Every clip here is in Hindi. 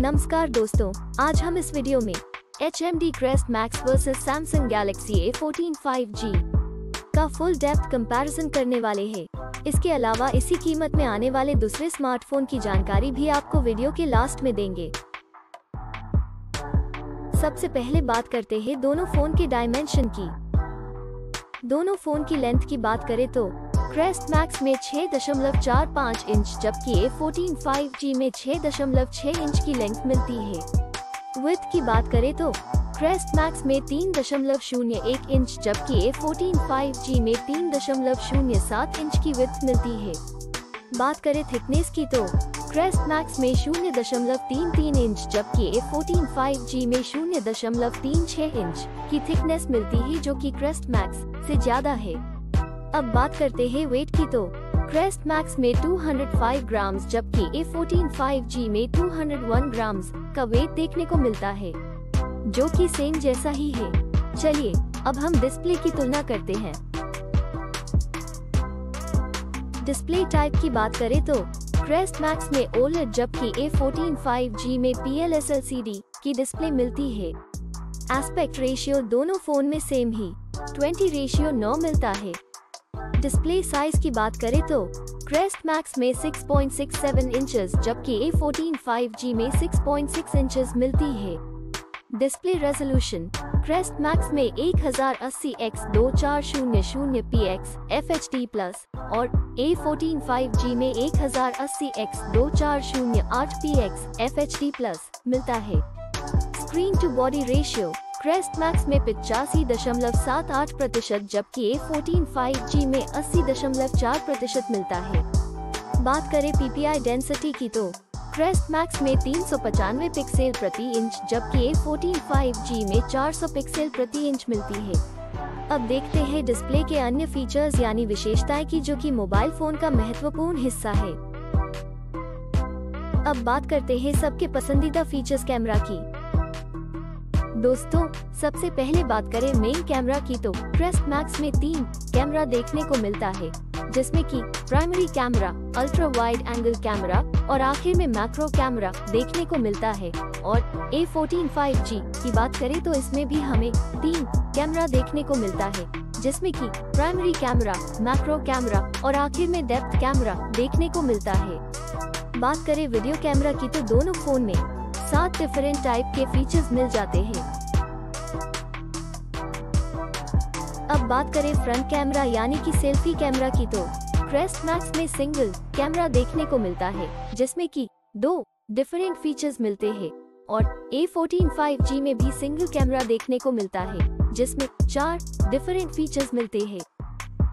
नमस्कार दोस्तों, आज हम इस वीडियो में H M D crest max versus Samsung Galaxy A fourteen five G का फुल डेप्थ कंपैरिजन करने वाले हैं। इसके अलावा इसी कीमत में आने वाले दूसरे स्मार्टफ़ोन की जानकारी भी आपको वीडियो के लास्ट में देंगे सबसे पहले बात करते हैं दोनों फ़ोन के डायमेंशन की दोनों फ़ोन की लेंथ की बात करें तो क्रेस्ट मैक्स में 6.45 इंच, जबकि ए फोर्टीन फाइव जी में 6.6 इंच की लेंथ मिलती है। विथ की बात करें तो क्रेस्ट मैक्स में 3.01 इंच, जबकि ए फोर्टीन फाइव जी में 3.07 इंच की विथ मिलती है। बात करें थिकनेस की तो क्रेस्ट मैक्स में शून्य दशमलव तीन तीन इंच, जबकि ए फोर्टीन फाइव जी में शून्य दशमलव तीन छह इंच की थिकनेस मिलती है, जो कि क्रेस्ट मैक्स से ज़्यादा है। अब बात करते हैं वेट की तो क्रेस्ट मैक्स में 205 ग्राम जबकि ए फोर्टीन फाइव जी में 201 ग्राम का वेट देखने को मिलता है, जो कि सेम जैसा ही है। चलिए, अब हम डिस्प्ले की तुलना करते हैं। डिस्प्ले टाइप की बात करें तो क्रेस्ट मैक्स में ओलेड जबकि ए फोर्टीन फाइव जी में P L S L C D की डिस्प्ले मिलती है। एस्पेक्ट रेशियो दोनों फ़ोन में सेम ही 20 रेशियो 9 मिलता है। डिस्प्ले साइज़ की बात करें तो क्रेस्ट मैक्स में 6.67 इंचेस जबकि ए फोर्टीन फाइव में 6.6 इंचेस मिलती है। डिस्प्ले रेजोल्यूशन क्रेस्ट मैक्स में 1080 एक्स दो चार शून्य शून्य P X F H D plus और ए फोर्टीन फाइव जी में 1080 एक्स दो चार शून्य आठ P X F H D plus मिलता है। Screen to body ratio Crest Max में पिचासी दशमलव सात आठ प्रतिशत, जबकि ए फोर्टीन फाइव जी में अस्सी दशमलव चार प्रतिशत मिलता है। बात करें पीपीआई डेंसिटी की तो क्रेस्ट मैक्स में तीन सौ पचानवे पिक्सल प्रति इंच, जबकि ए फोर्टीन फाइव जी में चार सौ पिक्सल प्रति इंच मिलती है। अब देखते हैं डिस्प्ले के अन्य फीचर्स यानी विशेषताएँ की, जो कि मोबाइल फ़ोन का महत्वपूर्ण हिस्सा है। अब बात करते हैं सबके पसंदीदा फीचर्स कैमरा की। दोस्तों, सबसे पहले बात करें मेन कैमरा की तो क्रेस्ट मैक्स में तीन कैमरा देखने को मिलता है, जिसमें कि primary camera ultra wide angle camera और आखिर में मैक्रो कैमरा देखने को मिलता है। और ए फोर्टीन फाइव जी की बात करें तो इसमें भी हमें तीन कैमरा देखने को मिलता है, जिसमें कि प्राइमरी कैमरा मैक्रो कैमरा और आखिर में डेप्थ कैमरा देखने को मिलता है। बात करें वीडियो कैमरा की तो दोनों फ़ोन में सात डिफरेंट टाइप के फीचर्स मिल जाते हैं। अब बात करें फ्रंट कैमरा यानी कि सेल्फी कैमरा की तो क्रेस्ट मैक्स में सिंगल कैमरा देखने को मिलता है, जिसमें कि दो डिफरेंट फीचर्स मिलते हैं और ए फोर्टीन फाइव जी में भी सिंगल कैमरा देखने को मिलता है, जिसमें चार डिफरेंट फीचर्स मिलते हैं।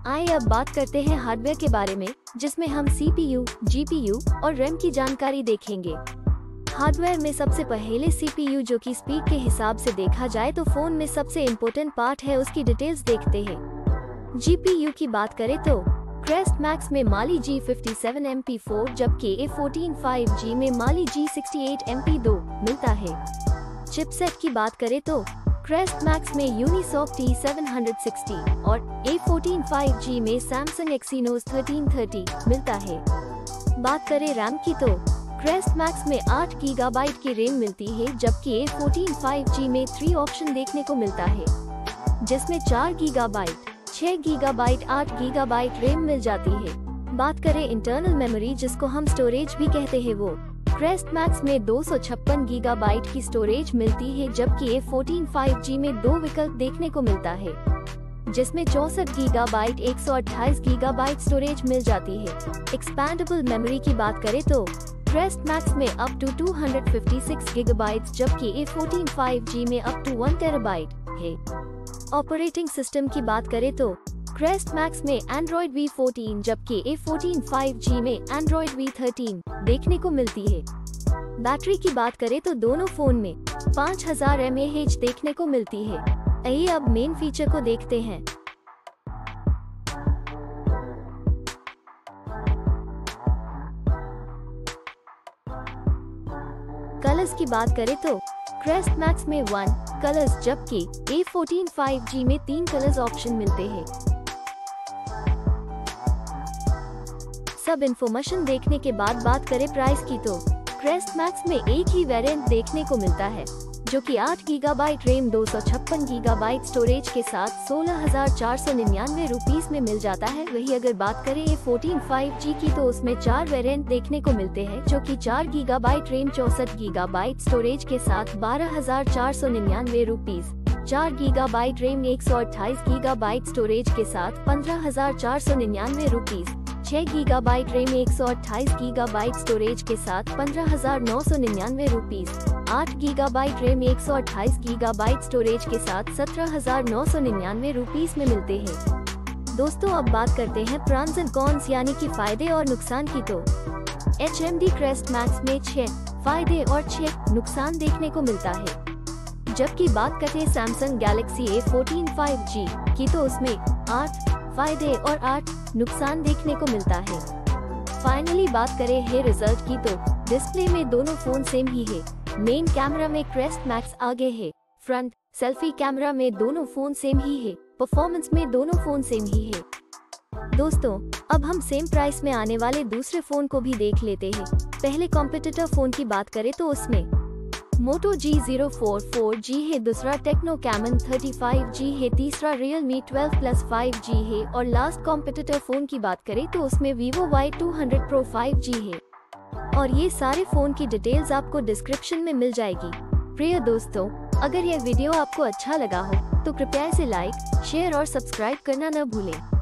आइए अब बात करते हैं हार्डवेयर के बारे में, जिसमें हम C P U G P U और रैम की जानकारी देखेंगे। हार्डवेयर में सबसे पहले सीपीयू जो कि स्पीड के हिसाब से देखा जाए तो फ़ोन में सबसे इम्पोर्टेंट पार्ट है उसकी डिटेल्स देखते हैं। जीपीयू की बात करें तो क्रेस्ट मैक्स में Mali G fifty seven M P four जबकि ए फोर्टीन फाइव जी में Mali G sixty eight M P दो मिलता है। चिपसेट की बात करें तो क्रेस्ट मैक्स में यूनिसॉक टी सेवन और ए फोर्टीन फाइव जी में सैमसंग एक्सीनोज थर्टीन थर्टी मिलता है। बात करें रैम की तो क्रेस्ट मैक्स में 8 गीगाबाइट की रेम मिलती है, जबकि ए फोर्टीन फाइव में थ्री ऑप्शन देखने को मिलता है, जिसमें 4 गीगाबाइट 6 गीगाबाइट 8 गीगाबाइट रेम मिल जाती है। बात करें इंटरनल मेमोरी जिसको हम स्टोरेज भी कहते हैं, वो क्रेस्ट मैक्स में दो गीगाबाइट की स्टोरेज मिलती है, जबकि ए फोर्टीन फाइव में दो विकल्प देखने को मिलता है, जिसमें चौसठ गीगा बाइट एक सौ अट्ठाईस गीगा बाइट स्टोरेज मिल जाती है। एक्सपैंडेबल मेमोरी की बात करें तो क्रेस्ट मैक्स में अप टू 256 गीगाबाइट्स जबकि ए फोर्टीन फाइव में अप टू वन टेराबाइट है। ऑपरेटिंग सिस्टम की बात करें तो क्रेस्ट मैक्स में एंड्रॉइड वी फोर्टीन जबकि ए फोर्टीन फाइव में एंड्रॉइड वी थर्टीन देखने को मिलती है। बैटरी की बात करें तो दोनों फ़ोन में 5000 हज़ार देखने को मिलती है। आइए अब मेन फीचर को देखते हैं। कलर्स की बात करें तो क्रेस्ट मैक्स में वन कलर्स जबकि ए फोर्टीन फाइव जी में तीन कलर्स ऑप्शन मिलते हैं। सब इन्फॉर्मेशन देखने के बाद बात करें प्राइस की तो क्रेस्ट मैक्स में एक ही वेरिएंट देखने को मिलता है। जो कि 8 गीगाबाइट रैम, दो सौ छप्पन गीगाबाइट स्टोरेज के साथ सोलह हज़ार चार सौ निन्यानवे रूपीज में मिल जाता है। वही अगर बात करें ए फोर्टीन फाइव जी की तो उसमें चार वेरिएंट देखने को मिलते हैं, जो कि चार गीगाबाइट रैम, चौसठ गीगाबाइट स्टोरेज के साथ बारह हज़ार चार सौ निन्यानवे रूपीज चार गीगा गीगाबाइट रैम, एक सौ अट्ठाईस गीगा गीगाबाइट स्टोरेज के साथ पंद्रह हज़ार चार सौ निन्यानवे रूपीज छह गीगाबाइट रेम, एक सौ अट्ठाईस गीगाबाइट स्टोरेज के साथ पंद्रह हज़ार नौ सौ निन्यानवे रूपीज आठ गीगाबाइट रेम, एक सौ अट्ठाईस गीगाबाइट स्टोरेज के साथ सत्रह हज़ार नौ सौ निन्यानवे रूपीज में मिलते हैं। दोस्तों, अब बात करते हैं प्रॉन्स एंड कॉन्स, यानी कि फ़ायदे और नुकसान की तो। H M D crest max में छह फ़ायदे और छह नुकसान देखने को मिलता है। जबकि बात करते हैं Samsung Galaxy A fourteen five G की तो उसमें आठ फ़ायदे और आठ नुकसान देखने को मिलता है। फाइनली बात करें है रिज़ल्ट की तो डिस्प्ले में दोनों फ़ोन सेम ही है। मेन कैमरा में क्रेस्ट मैक्स आगे है। फ्रंट सेल्फी कैमरा में दोनों फ़ोन सेम ही है। परफॉर्मेंस में दोनों फ़ोन सेम ही है। दोस्तों, अब हम सेम प्राइस में आने वाले दूसरे फ़ोन को भी देख लेते हैं। पहले कॉम्पिटिटर फ़ोन की बात करें तो उसमें Moto G zero four four G है, दूसरा Tecno Camon thirty five G है, तीसरा Realme twelve plus five G है और लास्ट कॉम्पिटिटर फ़ोन की बात करें तो उसमें Vivo Y two hundred Pro five G है। और ये सारे फ़ोन की डिटेल्स आपको डिस्क्रिप्शन में मिल जाएगी। प्रिय दोस्तों, अगर यह वीडियो आपको अच्छा लगा हो तो कृपया इसे लाइक शेयर और सब्सक्राइब करना न भूलें।